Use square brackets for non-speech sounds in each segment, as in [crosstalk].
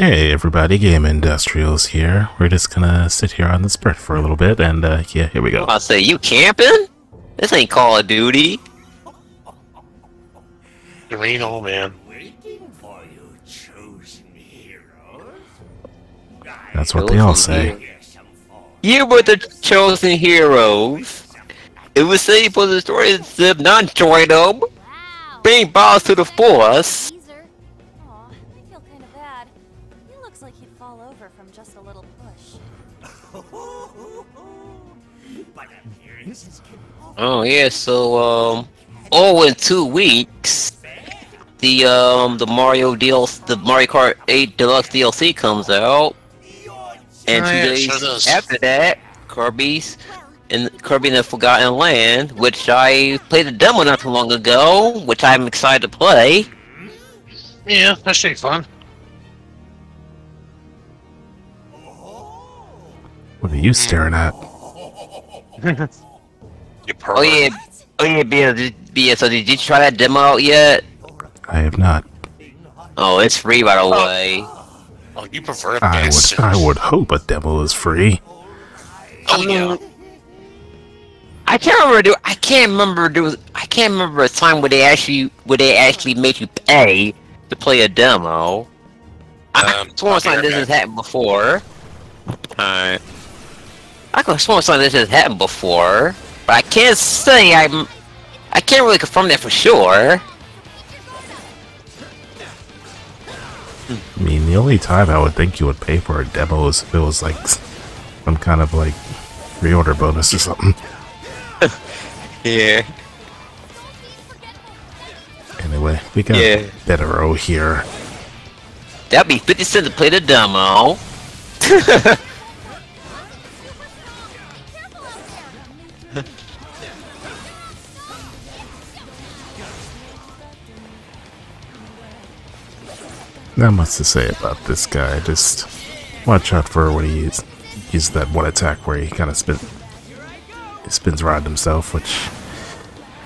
Hey everybody, Gamindustrials here. We're just gonna sit here on the spread for a little bit, and uh, yeah, here we go. I say, you camping? This ain't Call of Duty. You ain't old man. That's what they all say. You were the chosen heroes. It was safe for the story to not join them. Wow. Bring to the force. Oh yeah, so um, oh, in two weeks, the um, the Mario DLC, the Mario Kart 8 Deluxe DLC comes out, and Oh, two yeah, days sure after that, Kirby's and Kirby in the Forgotten Land, which I played a demo not too long ago, which I'm excited to play. Yeah, that should be fun. What are you staring at? [laughs] You pervert. Oh yeah, oh yeah, BS, did- BS, so did you try that demo out yet? I have not. Oh, it's free by the way. Oh, you prefer I would. I would hope a demo is free. Oh yeah. I can't remember. Do I can't remember. There was, I can't remember a time where they actually where they actually make you pay to play a demo. I Um, I sworn I'll something this has happened before. Alright. I could have sworn something this has happened before, but I can't say I'm. I can't really confirm that for sure. I mean, the only time I would think you would pay for a demo is if it was like some kind of like reorder bonus or something. [laughs] Yeah. Anyway, we got Yeah. Betero here. That'd be 50 cents to play the demo. [laughs] Not much to say about this guy. Just watch out for when he use- uses that one attack where he kind of spin, spins around himself, which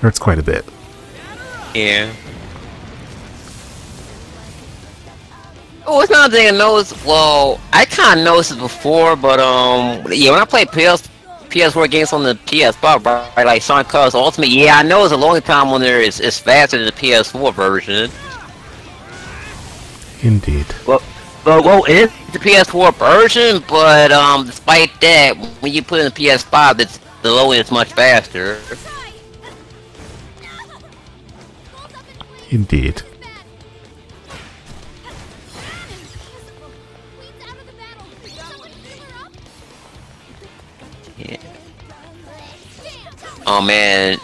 hurts quite a bit. Yeah. Oh, it's another thing I noticed. Well, I kind of noticed it before, but um, yeah, when I play PS PS4 games on the PS5, right, like Sonic Colors Ultimate, yeah, I know it's a long time on there. It's, it's faster than the PS4 version. Indeed. Well, well, well, it is the PS4 version, but um, despite that, when you put in the PS5, it's the low end is much faster. Indeed. Yeah. Oh man,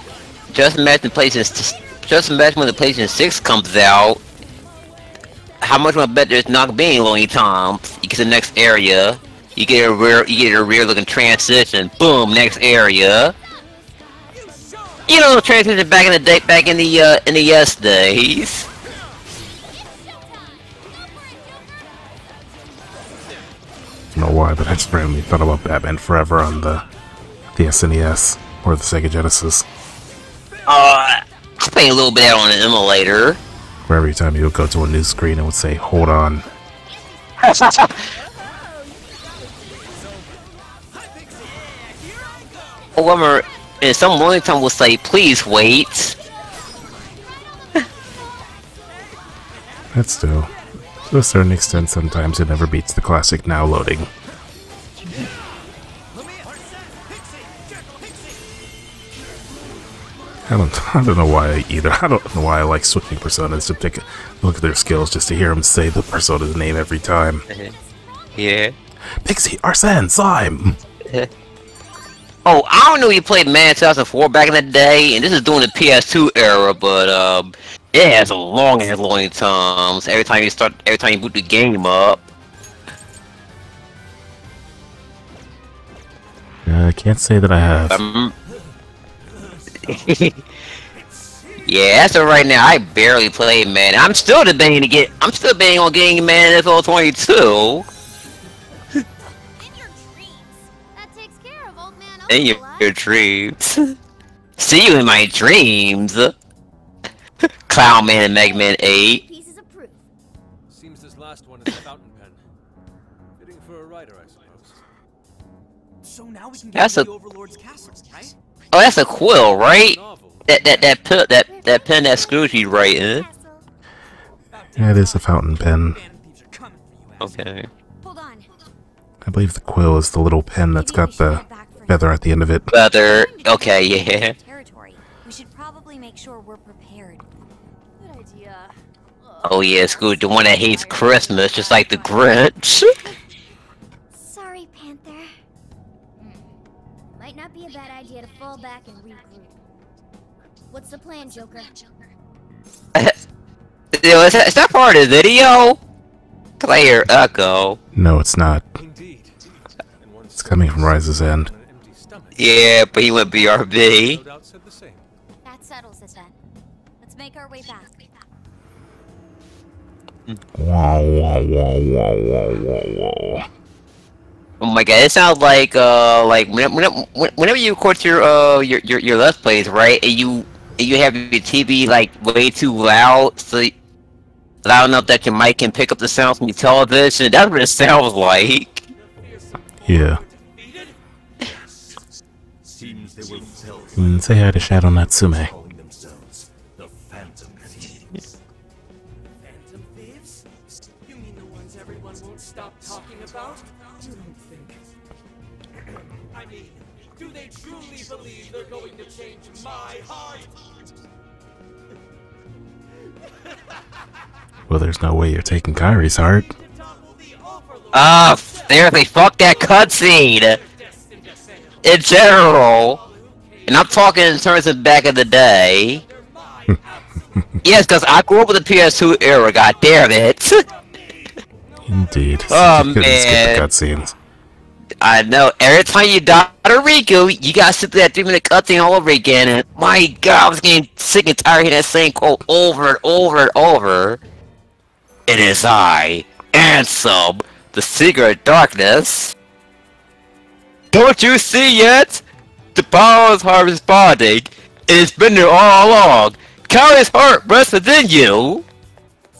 just imagine PlayStation. Just imagine when the PlayStation 6 comes out. How much more better it's not being loading times. You get to the next area. You get a rear. You get a rear looking transition. Boom, next area. You know, transition back in the day, back in the uh, in the yes days. I don't know why, but I just randomly thought about Batman Forever on the the SNES or the Sega Genesis, Uh, I played a little bit on an emulator. Where every time you would go to a new screen, it would say, "Hold on." However, and some morning time will say, please wait. That's still, to a certain extent, sometimes it never beats the classic now loading. I don't, [laughs] I don't know why either. I don't know why I like switching personas to pick, a look at their skills just to hear them say the persona's name every time. [laughs] Yeah. Pixie, Arsene, Slime. [laughs] Oh, I don't know you played Madden 2004 back in the day, and this is during the PS2 era, but um, it has a long and long times. Every time you start, every time you boot the game up. Uh, I can't say that I have. Um, yeah, as of right now, I barely play Madden. I'm still debating to get. I'm still debating on getting Madden NFL 22. [laughs] In your dreams. That takes care of old man In your, your dreams. [laughs] See you in my dreams. [laughs] Clown Man and Mega Man 8. Pieces of proof. Seems this last one is a fountain pen. Fitting for a writer, I suppose. So now we can That's get a- the Overlord's castle, right? Oh, that's a quill, right? Novel. That that that pen that that pen that Scrooge be writing. Yeah, it is a fountain pen. Phantom thieves are coming for you, asshole. Okay. Hold on. I believe the quill is the little pen that's got the head back for feather at the end of it. Feather. Okay, yeah. Territory. We should probably make sure we're prepared. Good idea. Oh yeah, Scrooge, the one that hates Christmas, just like the Grinch. Sorry, Panther. Hmm. Might not be a bad idea to fall back and regroup. What's the plan, Joker? [laughs] Yo, is that part of the video? Player Echo. No, it's not. Indeed. It's coming from Rise's End. on an empty stomach. Yeah, but he went BRB. No doubt said the same. That settles it then. Let's make our way back. Whoa, whoa, whoa, whoa, whoa, whoa, whoa. Oh my god, it sounds like uh like whenever, whenever, whenever you record your uh your your, your let's plays, right? And you and you have your TV like way too loud, so loud enough that your mic can pick up the sounds from your television. That's what it sounds like. Yeah. Seems they were felt Mm, say hi to Shadow Natsume. Well, there's no way you're taking Kyrie's heart. To topple the Overlord Ah, fuck that cutscene destined to fail. in general. And I'm talking in terms of back in the day. They're my absolute Yes, because I grew up with the PS2 era, god damn it. Indeed. Oh, [laughs] you man. cutscenes. I know. Every time you die to Riku, you gotta sit through that three minute cutscene all over again. And my god, I was getting sick and tired of hearing that same quote over and over and over. It is I, Ansem, the Seeker of Darkness. Don't you see yet? The powers are responding. It's been there all along. Kairi's heart rests within you.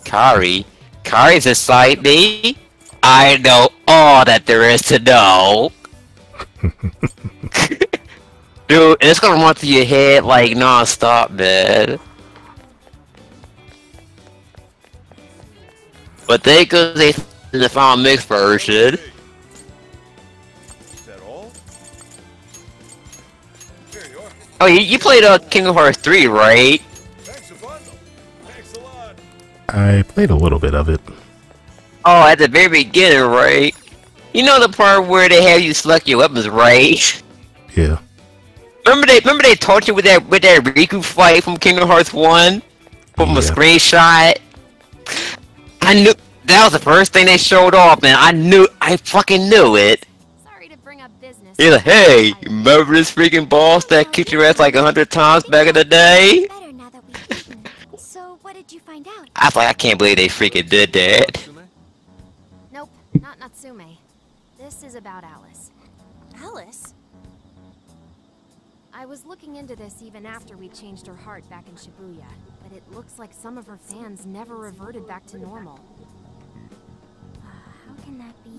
Kairi, Kairi's inside me. I know all that there is to know. [laughs] Dude, it's gonna run through your head like non-stop, man. But they cause they the final mix version. Is that all? Here you are. Oh, you, you played uh, Kingdom Hearts 3, right? Thanks a bundle. Thanks a lot. I played a little bit of it. Oh, at the very beginning, right? You know the part where they have you select your weapons, right? Yeah. Remember they remember they taught you with that with that Riku fight from Kingdom Hearts One from a screenshot. I knew that was the first thing they showed off, man. I knew I fucking knew it. Sorry to bring up business. He's like, hey, remember this freaking boss that kicked your ass like a hundred times back in the day? Better now that we've. So, what did you find out? I was like, I can't believe they freaking did that. Nope, not Natsume. This is about Alice. Alice? I was looking into this even after we changed her heart back in Shibuya, but it looks like some of her fans never reverted back to normal. How can that be?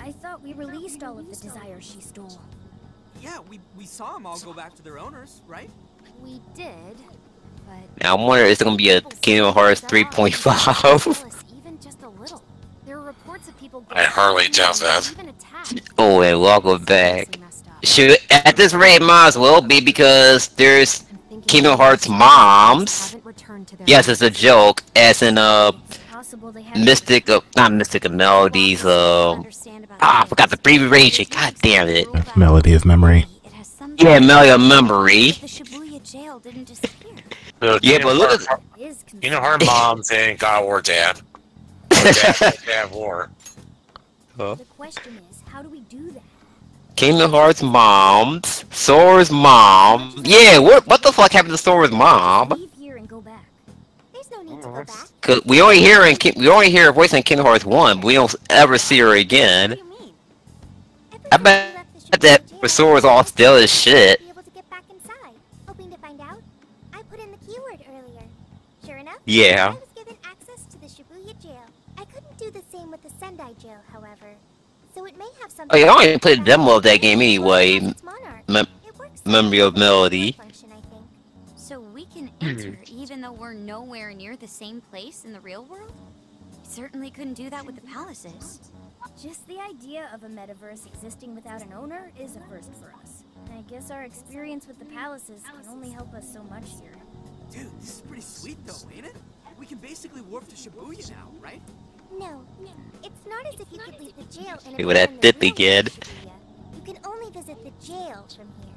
I thought we released all of the desires she stole. Yeah, we, we saw them all go back to their owners, right? We did, but Now I wonder if it's gonna be a Kingdom Hearts There 3.5. Alice, even just a little. There are reports of people I hardly doubt that. Oh, and welcome back. Messed up. Shoot, at this rate, might as well be because there's I'm thinking Kingdom Hearts moms. haven't returned to their Yes, it's a joke, as in uh, It's possible they have Mystic, of not Mystic of Melodies, um, ah, I the forgot the abbreviation, god damn it. Melody of Memory. It has something Yeah, Melody of Memory. The Shibuya jail didn't disappear. The Yeah, but look at- Hearts- Is Kingdom Hearts [laughs] moms and God War Dad. Or Dad, Dad War. The question is, how do we do that? Kingdom Hearts moms, Sora's mom. Yeah, what what the fuck happened to Sora's mom? Leave here and go back. There's no need to go back. Cause we only hear in we only hear her voice in Kingdom Hearts one, but we don't ever see her again. do you mean? Ever I bet we left the that Sora's all still as shit. be Oh, yeah, I already played the demo of that game anyway. Its monarch. Mem- Memory of Melody. function, I think. So we can enter hmm. even though we're nowhere near the same place in the real world? We certainly couldn't do that with the palaces. Just the idea of a metaverse existing without an owner is a first for us. I guess our experience with the palaces can only help us so much here. Dude, this is pretty sweet though, ain't it? We can basically warp to Shibuya now, right? No, it's not as if you could leave the jail and See what that appear in the dip real again. world of Shibuya. You can only visit the jail from here.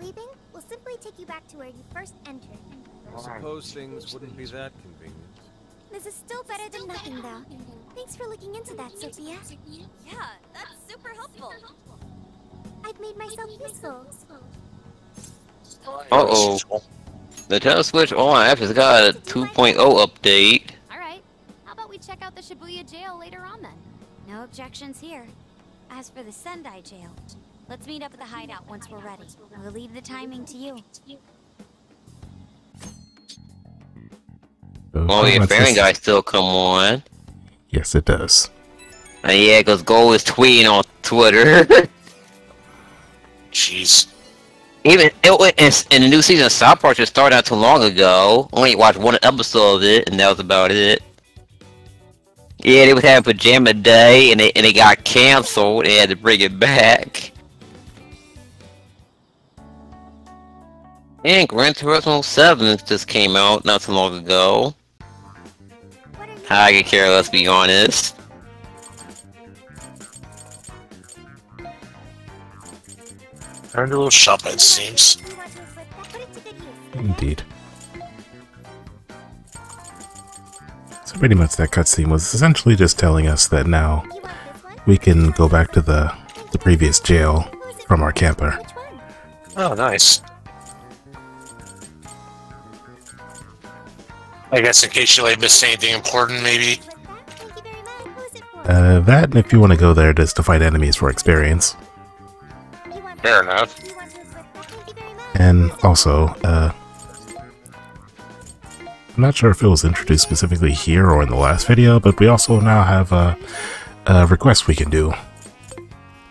Leaving will simply take you back to where you first entered. I suppose things wouldn't be that convenient. This is still better than nothing, though. Thanks for looking into that, Sophia. Yeah, that's super helpful. I've made myself useful. Uh-oh. The Nintendo Switch Online app has got a 2.0 update. No objections here. As for the Sendai jail, let's meet up at the hideout once we're ready. We'll leave the timing to you. So, Oh yeah, what's Fairy? Guy still come on. Yes, it does. And yeah, cause Gold is tweeting on Twitter. [laughs] Jeez. Even it went in, in the new season of South Park just started not too long ago. Only watched one episode of it, and that was about it. Yeah, they was having pajama day, and they and it got canceled. They had to bring it back. And Gran Turismo 7 just came out not too long ago. What you I could care, let's be honest. Earned a little shop, it seems. You pretty much that cutscene was essentially just telling us that now You want this one? we can go back to the the previous jail Who is it from our camper. Oh, nice. I guess in case you like missed anything important, maybe. That? Thank you very much. Who is it for? Uh, that and if you want to go there just to fight enemies for experience. Fair enough. And also, to I'm not sure if it was introduced specifically here or in the last video, but we also now have a, a request we can do.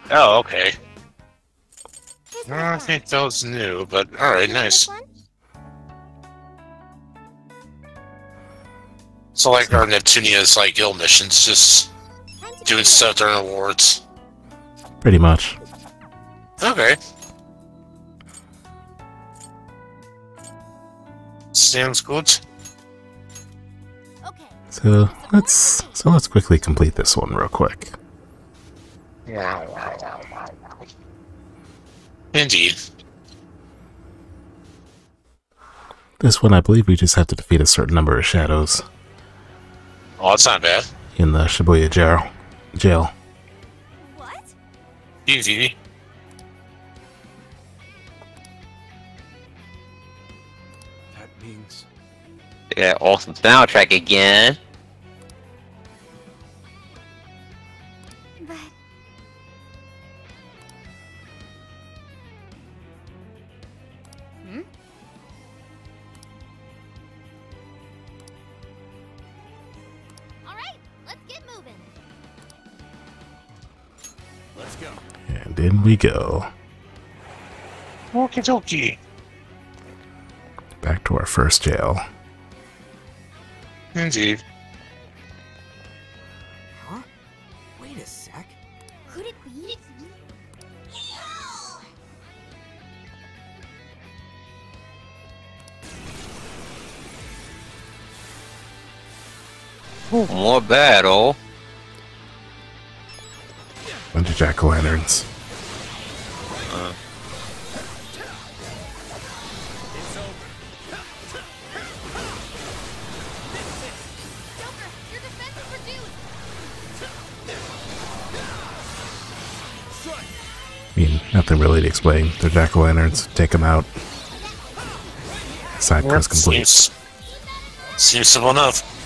Oh, okay. I what don't want. think that was new, but alright, nice. So, like, our Neptunia's, like, guild missions, just doing stuff during awards. Pretty much. Okay. Sounds good. Okay. So let's so let's quickly complete this one real quick. Indeed. This one, I believe we just have to defeat a certain number of shadows Oh, that's not bad. in the Shibuya jail. Jail. What? Easy. That means Yeah, awesome soundtrack again. And in we go. Okie dokie. Back to our first jail. Indeed. Huh? Wait a sec. could it be? More battle. Oh. Bunch of jack I mean, nothing really to explain. They're jack o' lanterns. Take them out. Side quest complete. Seems, seems simple enough.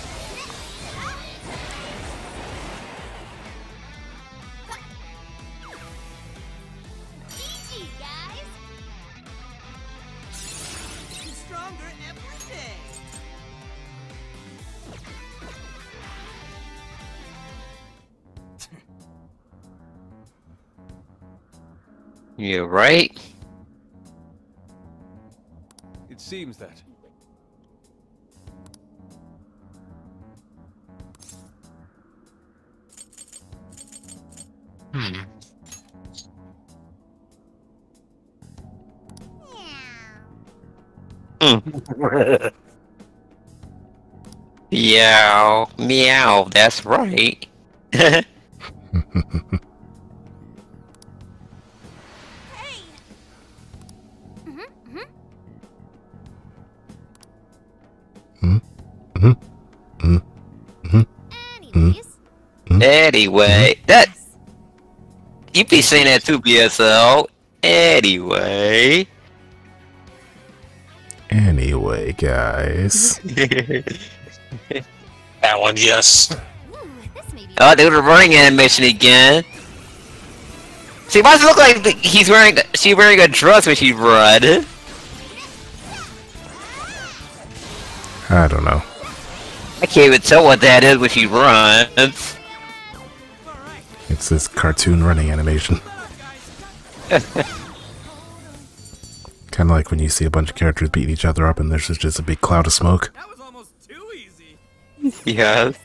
Yeah, right? It seems that. Hmm. [laughs] Meow, meow, that's right. [laughs] anyway, mm-hmm. that you be saying that too, BSL. Anyway, Anyway, guys. [laughs] That one, yes. ooh, this may be oh, they were running animation again. See, why does it look like he's wearing she's wearing a dress when she run? I don't know. I can't even tell what that is when she runs. It's this cartoon running animation. [laughs] kind of like when you see a bunch of characters beating each other up and there's just a big cloud of smoke. That was almost too easy. Yes.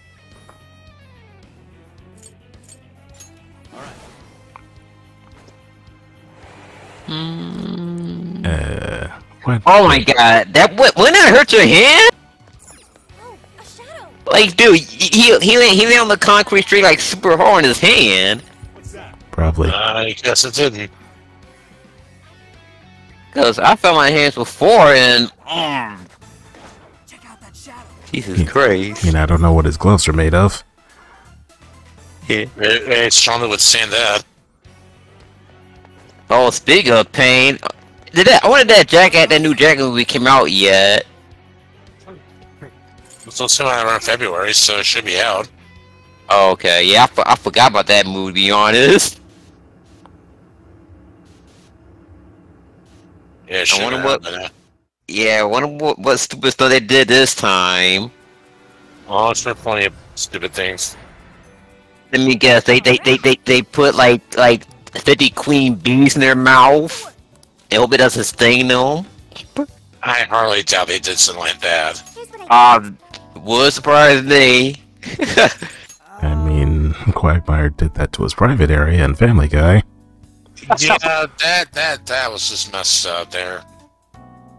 Uh, what? Oh my god, that what? Wouldn't that hurt your hand? Oh! Like, dude, he he lay, he lay on the concrete street like super hard in his hand. Probably. I guess it didn't. Cause I felt my hands before and mm, Check out that shadow. Jesus Yeah. I Christ. mean, I don't know what his gloves are made of. Yeah. It, it strongly withstand that. Oh, speaking of pain, did that? I wanted that jacket. That new jacket we came out yet? It's still around February, so it should be out. Oh, okay, yeah, I, for- I forgot about that movie. To be honest. Yeah, it should wonder what- out. Yeah, I wonder what what stupid stuff they did this time. Oh, it's been plenty of stupid things. Let me guess. They they they they, they put like like fifty queen bees in their mouth. They hope it doesn't sting them. I hardly doubt they did something like that. here's what I Um, would surprise me. [laughs] I mean, Quagmire did that to his private area and Family Guy. yeah, that that that was just messed up there.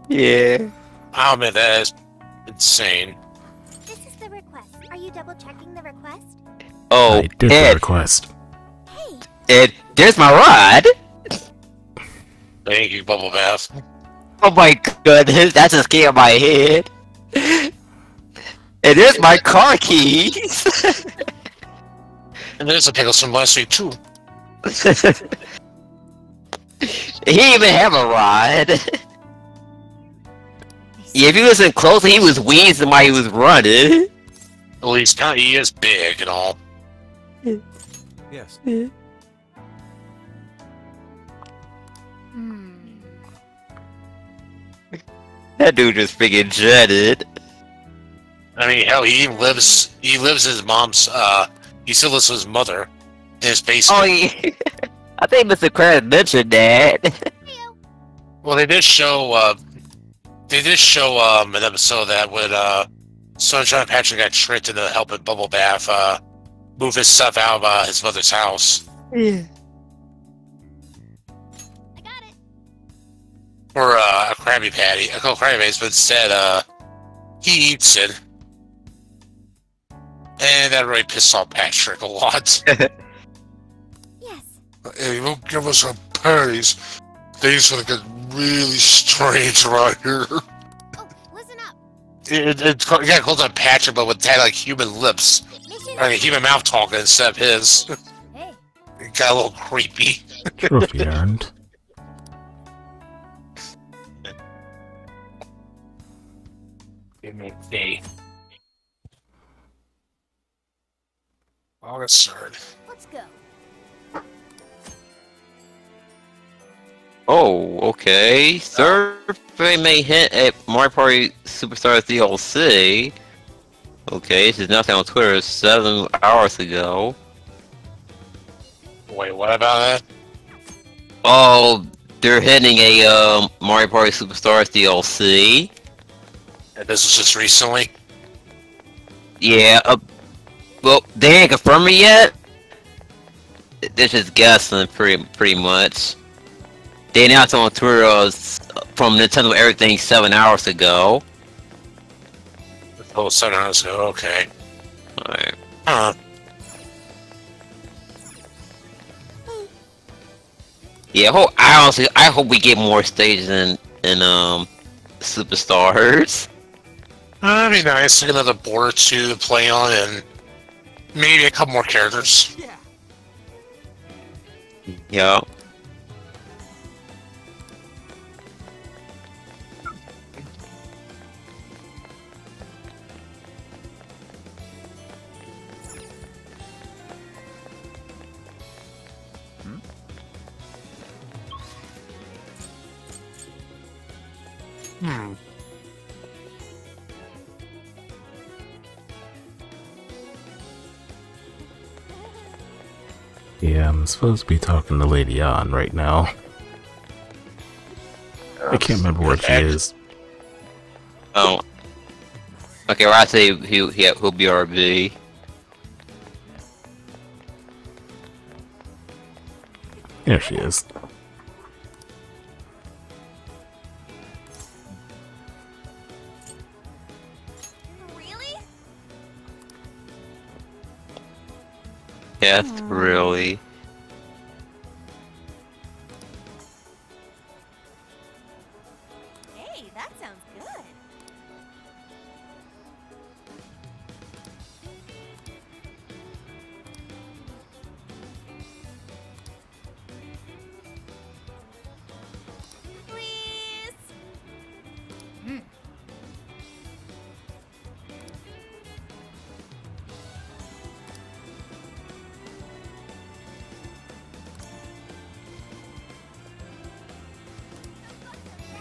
yeah. Oh, I'll admit that is insane. This is the request. Are you double checking the request? Oh, I did the request. Hey, Ed, there's my rod. Thank you, Bubble Bass. Oh my goodness, that's a came in my head. [laughs] And there's my car keys. [laughs] And there's a pickle from last week too. [laughs] he even have a rod. yeah, if you listen closely, he was wheezing while he was running. Well, he's kind of, he is big and all. Yes. Hmm. That dude just freaking jetted. I mean, hell, he lives. He lives his mom's. Uh, he still lives with his mother in his basement. Oh, yeah. [laughs] I think Mr. Krabs mentioned that. [laughs] Well, they did show. Uh, they did show um an episode that when uh, Sunshine Patrick got tricked into helping Bubble Bass uh, move his stuff out of uh, his mother's house, I got it. or uh, a Krabby Patty, a couple Krabby Patties, but instead uh, he eats it, and that really pissed off Patrick a lot. [laughs] yes. Hey, you don't give us our patties. Things gonna get really strange around here. Oh, listen up. It, it, it got called on Patrick, but with had like human lips, Mission. or like human mouth talking instead of his. Hey, It got a little creepy. Trophy [laughs] earned. Give me a August third. let's go. Oh, okay. Survey may hint at Mario Party Superstars DLC. Okay, this is nothing on Twitter seven hours ago. Wait, what about that? Oh, they're hitting a um, Mario Party Superstars DLC. And this was just recently. Yeah, uh, well, they ain't confirmed it yet. They're just guessing, pretty pretty much. They announced on Twitter uh, from Nintendo Everything seven hours ago. Oh, seven hours ago. Okay. Alright. Huh. Yeah, I hope, I honestly, I hope we get more stages in in um Superstars. That'd be nice. Another board or two to play on, and maybe a couple more characters. Yeah. Yeah. Hmm. Yeah, I'm supposed to be talking to Lady Ann right now. I can't remember where she is. Oh. Okay, well, I say he'll, he'll, be RB. There she is. Yes, really.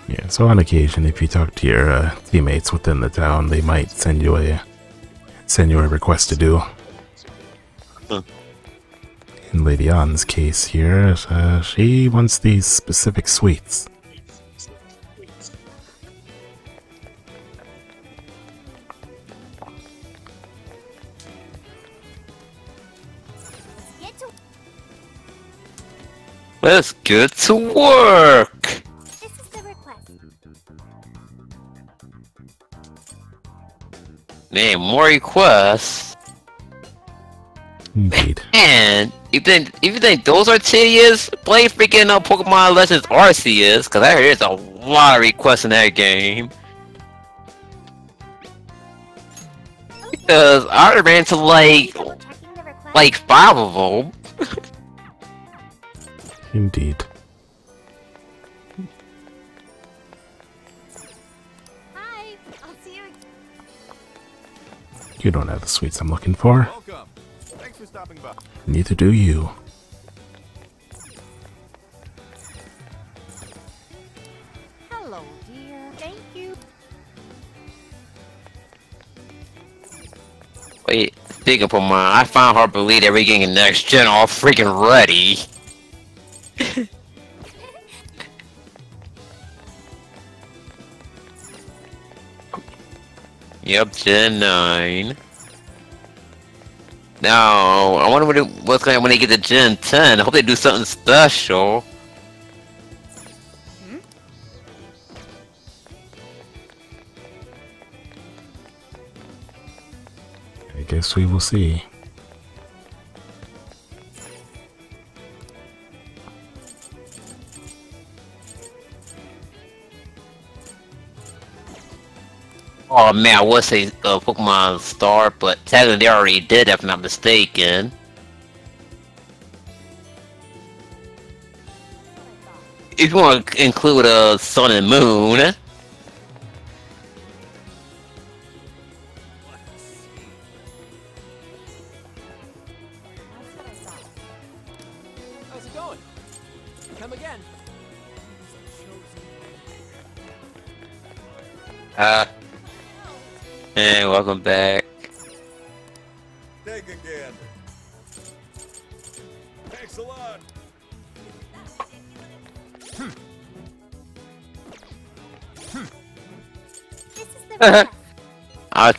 Yeah, so on occasion, if you talk to your uh, teammates within the town, they might send you a send you a request to do. Hmm. In Lady Ann's case here, uh, she wants these specific sweets. Let's get to work! Man, more requests. Indeed. And you think if you think those are tedious, play freaking uh, Pokemon Legends Arceus, because I heard there's a lot of requests in that game. Because I ran to like Double checking the request. like five of them. [laughs] Indeed. You don't have the sweets I'm looking for. Welcome. Thanks for stopping by. Neither do you. Hello, dear. Thank you. Wait, speaking of Pokemon, I found hard to believe that we're getting next gen all freaking ready. Yep, Gen 9. Now, I wonder what what's going to when they get to Gen 10. I hope they do something special. Hmm? I guess we will see. Oh man, I would say uh, Pokemon Star, but technically they already did, if I'm not mistaken. If you want to include uh, Sun and Moon,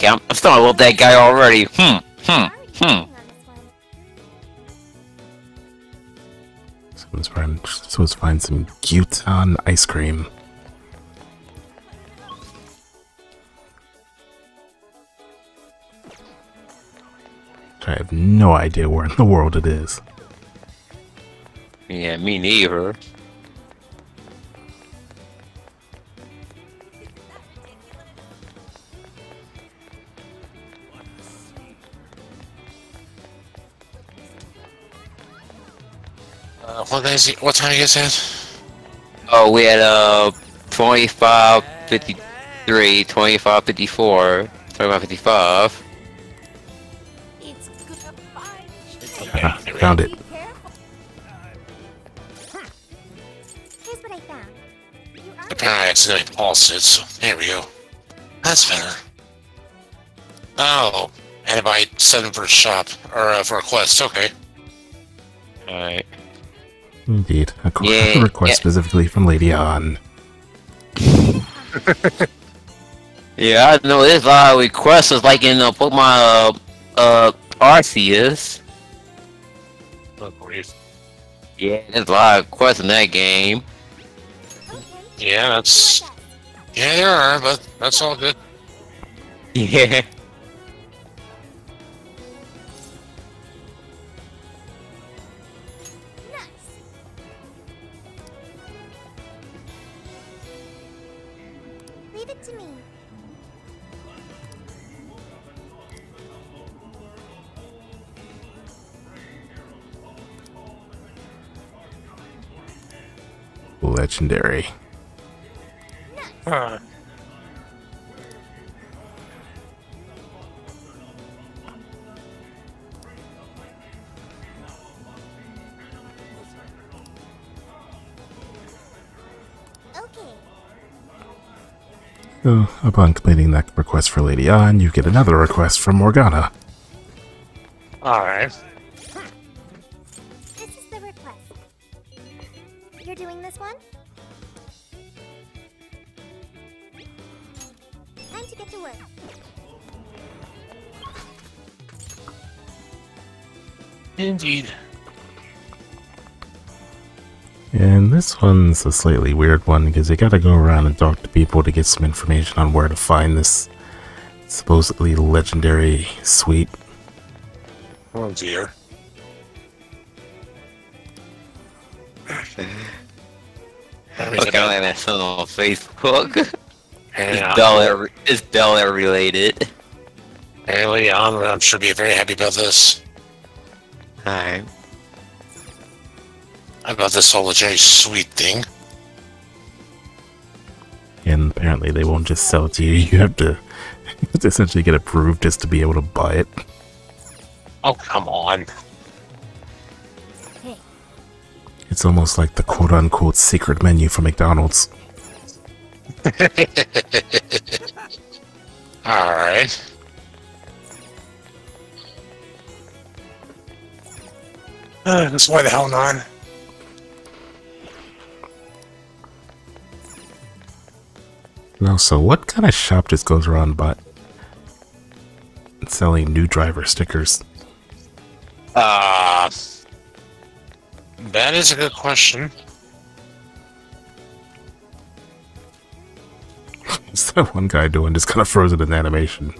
I'm, I'm starting to love that guy already. Hmm, hmm, hmm. So let's find, so let's find some Guton ice cream. I have no idea where in the world it is. Yeah, me neither. What, is he, what time you guys had? Oh, we had uh 25, 53, 25, 54, 25, 55. Ah, found it. Here's what I found. Apparently I accidentally paused it, so there we go. That's better. Oh, and if I set him for a shop, or uh, for a quest, okay. Alright. Indeed. A qu- Yeah, [laughs] request yeah. specifically from Lady Ann. [laughs] Yeah, I know there's a lot of requests, it's like in uh, Pokemon uh, uh, Arceus. Oh. Yeah, there's a lot of requests in that game. Yeah, that's... Yeah, there are, but that's all good. [laughs] Yeah. Legendary. Huh. Okay. So, upon completing that request for Lady Ann, you get another request from Morgana. Alright. Indeed. And this one's a slightly weird one because you gotta go around and talk to people to get some information on where to find this supposedly legendary suite. Oh dear. Okay, I'm at something on Facebook. Yeah. It's Bel it's Bel related. Hey, Leon, I'm sure be very happy about this. Alright. About this whole legendary sweet thing. And apparently they won't just sell it to you, [laughs] you have to essentially get approved just to be able to buy it. Oh, come on. It's almost like the quote unquote secret menu for McDonald's. [laughs] Alright. [sighs] that's why the hell not? Now, so what kind of shop just goes around but selling new driver stickers? Uh, that is a good question. [laughs] What's that one guy doing just kind of frozen in animation?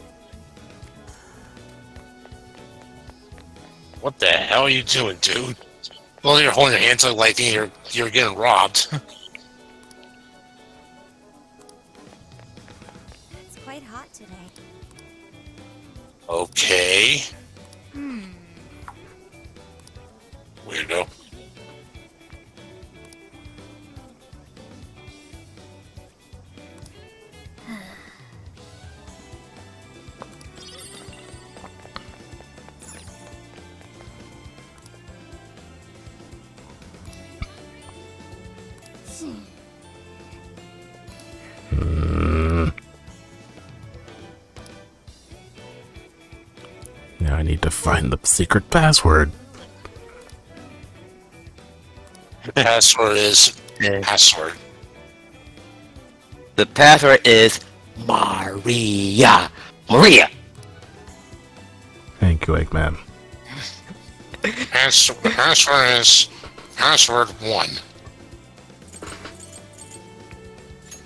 What the hell are you doing, dude? Well, you're holding your hands up like you're you're getting robbed. [laughs] It's quite hot today. okay. Hmm. Weirdo. Find the secret password. The password is password. The password is Maria. Maria. Thank you, Eggman. Pass- password is password one.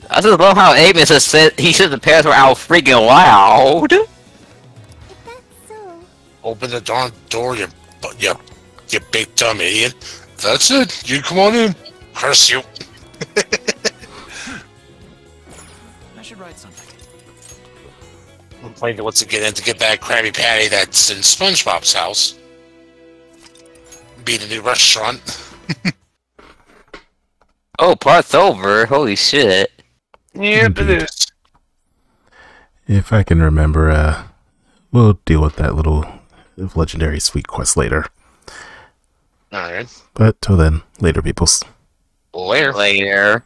I just love how Amos has said he said the password out freaking loud. Open the darn door, you, you, you big dumb idiot. That's it. You come on in. Curse you. [laughs] I should write something. I'm playing once again to get that Krabby Patty that's in SpongeBob's house. Being a new restaurant. [laughs] Oh, part's over. Holy shit. Yep, it is. If I can remember, uh, we'll deal with that little legendary sweet quest later. Alright. But till then, later, peoples. Later. Later.